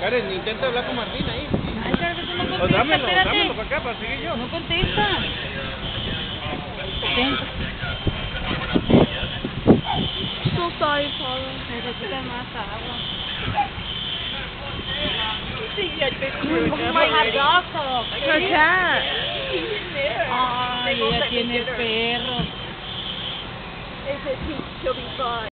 Karen, intenta hablar con Martín ahí. Ay, pero que no O contestas, dámelo, espérate. dámelo para acá para seguir yo. No contesta. So sorry, Paula. Necesita más agua. Oh my hot dog dog. Her cat. Ay, ella tiene perro. If it he'll be fine.